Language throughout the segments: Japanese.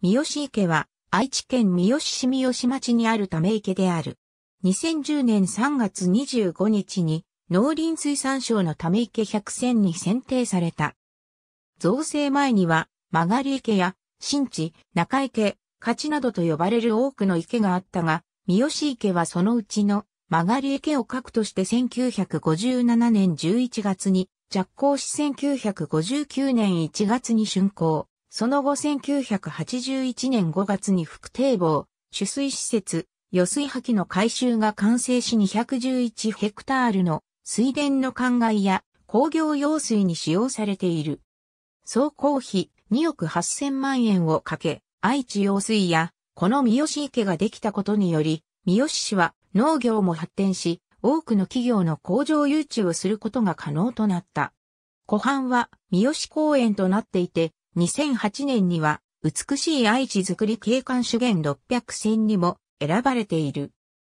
三好池は愛知県三好市三好町にあるため池である。2010年3月25日に農林水産省のため池百選に選定された。造成前には曲り池や新地、中池、勝ちなどと呼ばれる多くの池があったが、三好池はそのうちの曲り池を核として1957年11月に着工し1959年1月に竣工。その後1981年5月に副堤防、取水施設、予水破棄の改修が完成し211ヘクタールの水田の灌漑や工業用水に使用されている。総工費2億8000万円をかけ、愛知用水やこの三好池ができたことにより、三好市は農業も発展し、多くの企業の工場誘致をすることが可能となった。湖畔は三好公園となっていて、2008年には美しい愛知づくり景観主元600選にも選ばれている。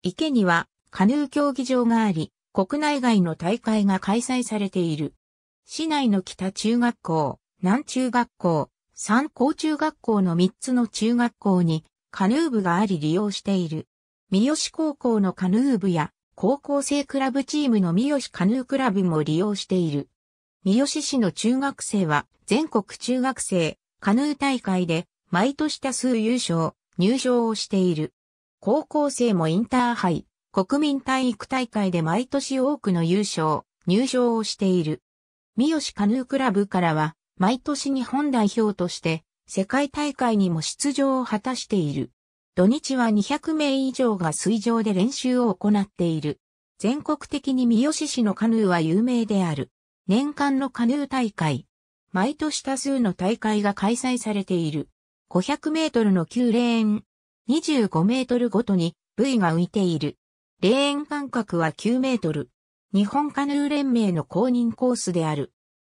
池にはカヌー競技場があり、国内外の大会が開催されている。市内の北中学校、南中学校、三高中学校の3つの中学校にカヌー部があり利用している。三好高校のカヌー部や高校生クラブチームの三好カヌークラブも利用している。三好市の中学生は全国中学生カヌー大会で毎年多数優勝、入賞をしている。高校生もインターハイ、国民体育大会で毎年多くの優勝、入賞をしている。三好カヌークラブからは、毎年日本代表として世界大会にも出場を果たしている。土日は200名以上が水上で練習を行っている。全国的に三好市のカヌーは有名である。年間のカヌー大会。毎年多数の大会が開催されている。500メートルの9レーン。25メートルごとに V が浮いている。レーン間隔は9メートル。日本カヌー連盟の公認コースである。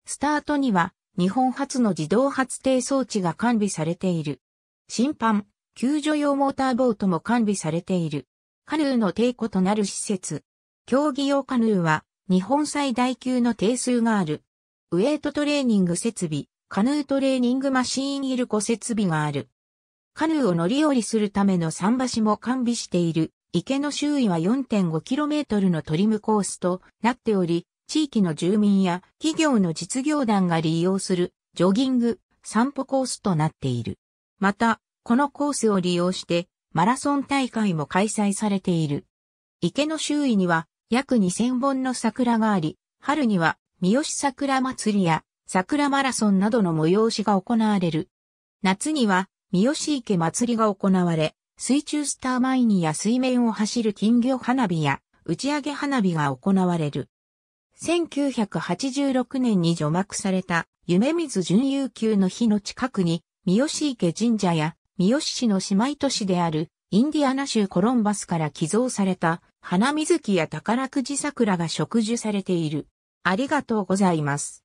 スタートには日本初の自動発停装置が完備されている。審判、救助用モーターボートも完備されている。カヌーの抵抗となる施設。競技用カヌーは日本最大級の定数がある。ウェイトトレーニング設備、カヌートレーニングマシーンイルコ設備がある。カヌーを乗り降りするための桟橋も完備している。池の周囲は 4.5km のトリムコースとなっており、地域の住民や企業の実業団が利用するジョギング、散歩コースとなっている。また、このコースを利用してマラソン大会も開催されている。池の周囲には約2000本の桜があり、春には三好桜祭りや桜マラソンなどの催しが行われる。夏には三好池祭りが行われ、水中スターマインや水面を走る金魚花火や打ち上げ花火が行われる。1986年に除幕された夢水準遊級の日の近くに三好池神社や三好市の姉妹都市であるインディアナ州コロンバスから寄贈された花水木や宝くじ桜が植樹されている。ありがとうございます。